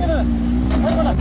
ほら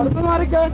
അടുത്ത് മാറിക്കാൻ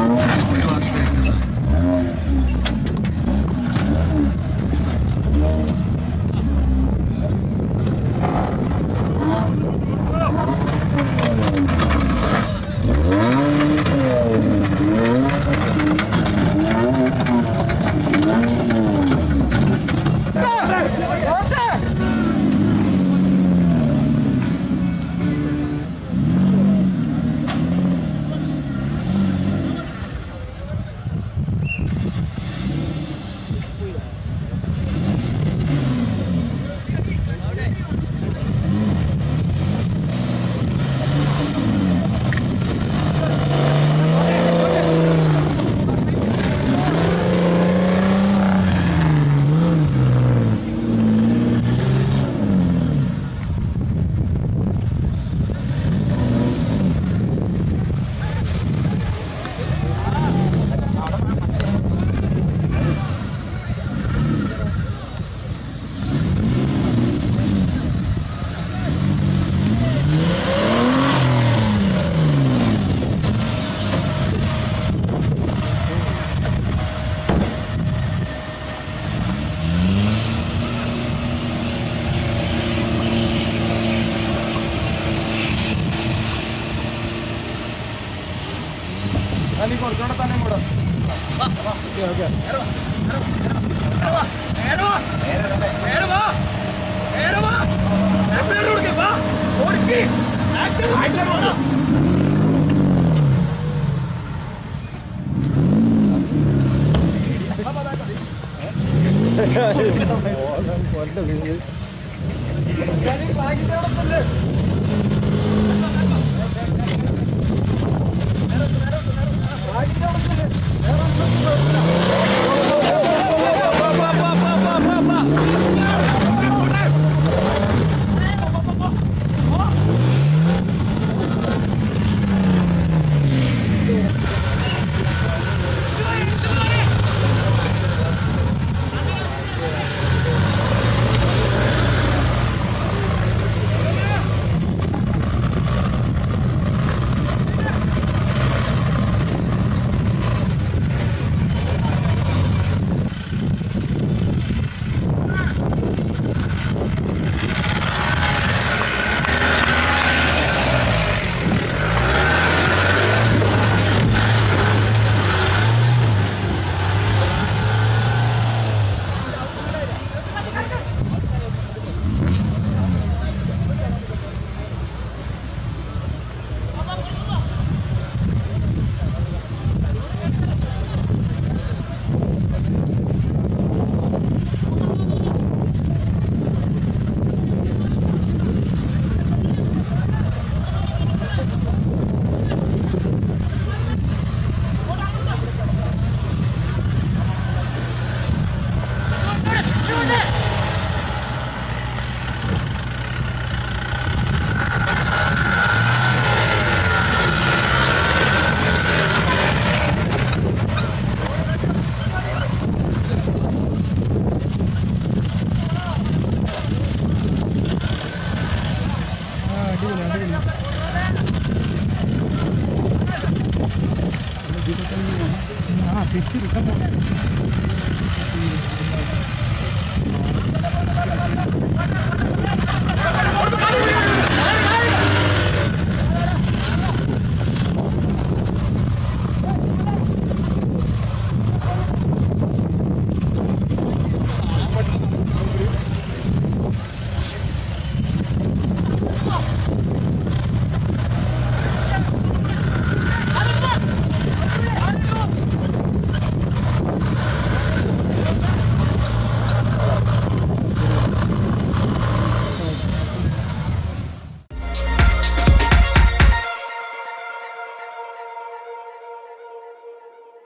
ഓക്കെ നീ കുറച്ചുകൂടെ തന്നെ കൂടെ. Okay okay. Hayırlı olsun. Devamlı olsun. できるかも。